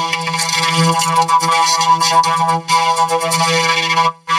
Thank you.